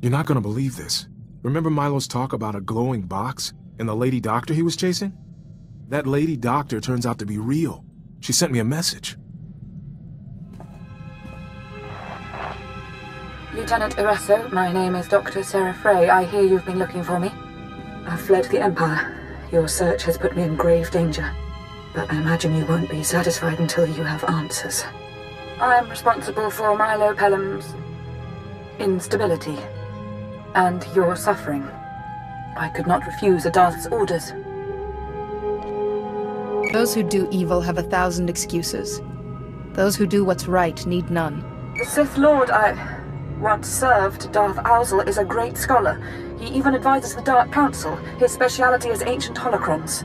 You're not gonna believe this. Remember Milo's talk about a glowing box and the lady doctor he was chasing? That lady doctor turns out to be real. She sent me a message. Lieutenant Iresso, my name is Dr. Sarah Fray. I hear you've been looking for me. I've fled the Empire. Your search has put me in grave danger. But I imagine you won't be satisfied until you have answers. I am responsible for Milo Pelham's instability and your suffering. I could not refuse Adarth's orders. Those who do evil have a thousand excuses. Those who do what's right need none. The Sith Lord I once served, Darth Ousel, is a great scholar. He even advises the Dark Council. His speciality is ancient holocrons.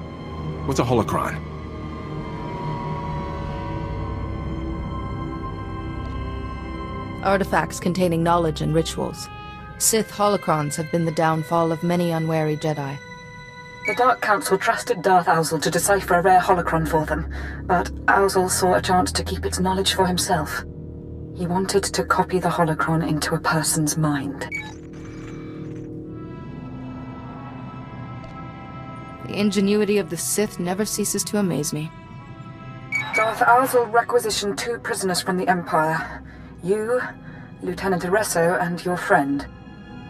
What's a holocron? Artifacts containing knowledge and rituals. Sith holocrons have been the downfall of many unwary Jedi. The Dark Council trusted Darth Ousel to decipher a rare holocron for them, but Ousel saw a chance to keep its knowledge for himself. He wanted to copy the holocron into a person's mind. The ingenuity of the Sith never ceases to amaze me. Darth Ousel requisitioned two prisoners from the Empire. You, Lieutenant Iresso, and your friend.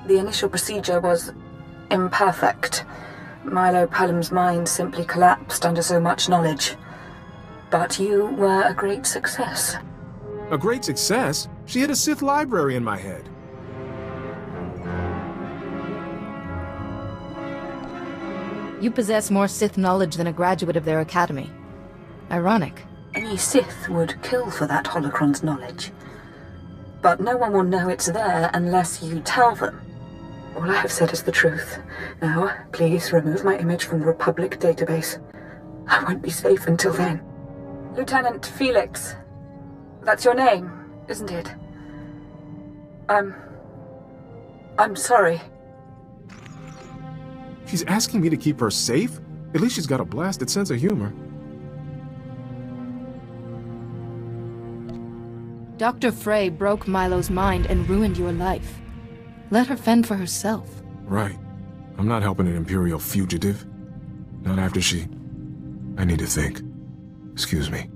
The initial procedure was imperfect. Milo Pelham's mind simply collapsed under so much knowledge. But you were a great success. A great success? She had a Sith library in my head. You possess more Sith knowledge than a graduate of their academy. Ironic. Any Sith would kill for that holocron's knowledge. But no one will know it's there unless you tell them. All I have said is the truth. Now, please remove my image from the Republic database. I won't be safe until then. Lieutenant Felix, that's your name, isn't it? I'm... I'm sorry. She's asking me to keep her safe? At least she's got a blasted sense of humor. Dr. Fray broke Milo's mind and ruined your life. Let her fend for herself. Right. I'm not helping an Imperial fugitive. Not after she... I need to think. Excuse me.